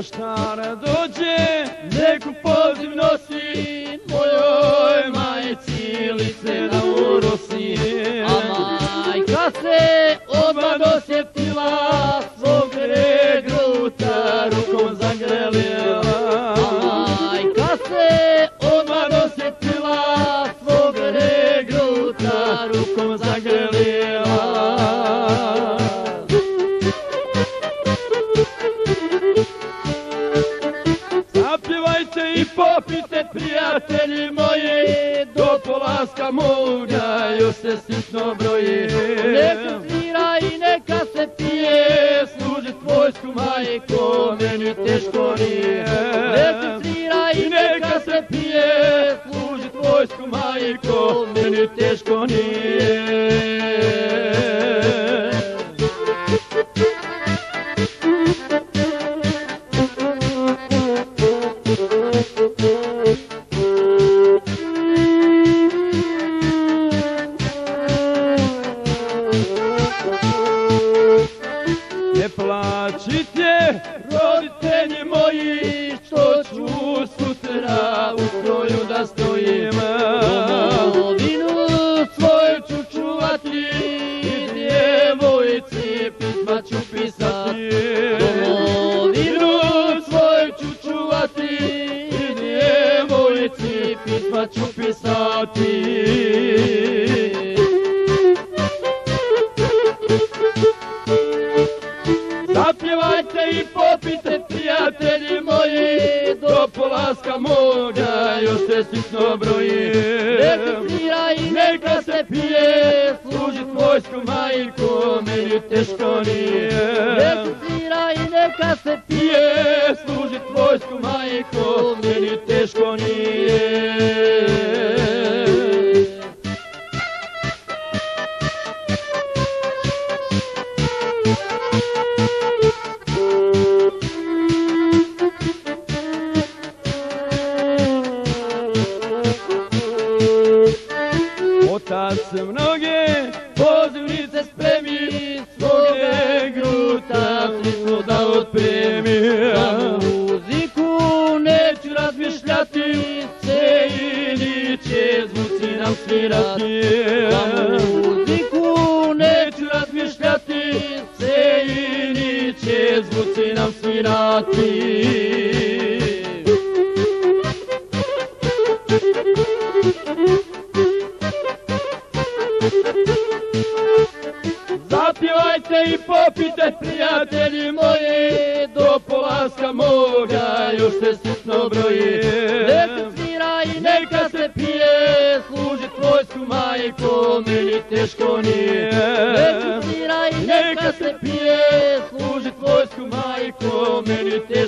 Poštara dođe, neku poziv nosi, mojoj majici lice na urosi. Moji, do polaska moga još se sitno broji. Neka svira i neka se pije, služit vojsku majko, meni teško nije. Neka svira i neka se pije, služit vojsku majko, meni teško nije. Plačite, roditelji moji, Zapjevajte i popite, prijatelji moji, do polaska moga još se sitno broji. Svira i neka se pije, služit vojsku majko, meni teško nije. Svira i neka se pije, trasy mnogie, podwórnice z premii, swoje gruta, wszystko dało premii. Na muzyku neciu raz myślaty, cejni cię z łucy nam śmiraty. Na muzyku neciu se myślaty, cejni cię z łucy nam śmiraty. Zapjevajte i popite, prijatelji moji, do polaska moga još se sitno broji. Neka svira i neka se pije, služit vojsku majko, meni teško nije. Neka svira i neka se pije, služit vojsku majko, meni teško nije.